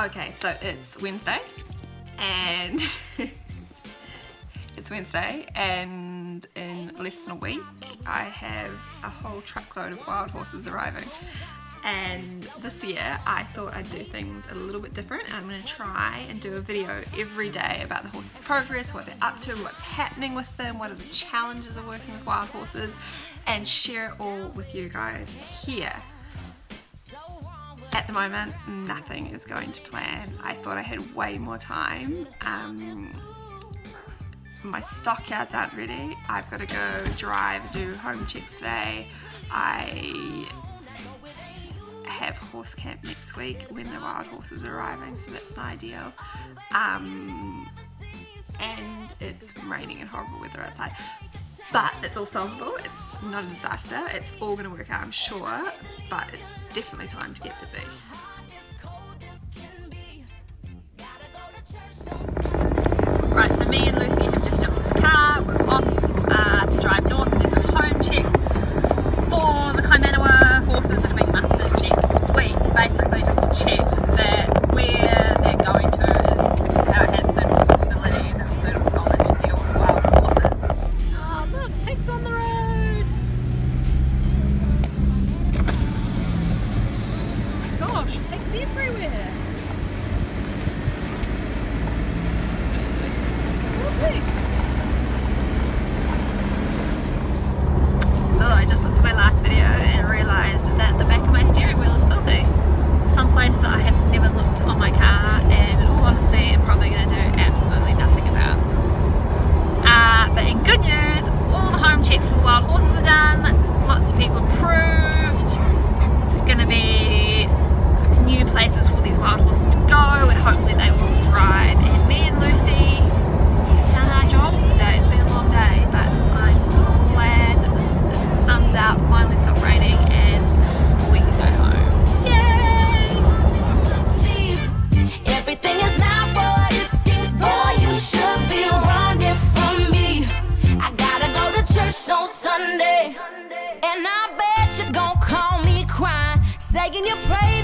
Okay, so it's Wednesday and it's Wednesday and in less than a week I have a whole truckload of wild horses arriving and this year I thought I'd do things a little bit different I'm going to try and do a video every day about the horses progress, what they're up to, what's happening with them, what are the challenges of working with wild horses and share it all with you guys here. At the moment, nothing is going to plan. I thought I had way more time. Um, my stockyards aren't ready. I've got to go drive, do home checks today. I have horse camp next week when the wild horses are arriving, so that's not ideal. Um, and it's raining and horrible weather outside. But it's all solvable, it's not a disaster, it's all going to work out I'm sure, but it's definitely time to get busy. Hopefully they will thrive. And me and Lucy have done our job for. It's been a long day, but I'm glad that the sun's out, finally stopped raining, and we can go home. Yay! Everything is not what it seems, boy. You should be running from me. I gotta go to church on Sunday, and I bet you're gonna call me crying, saying you pray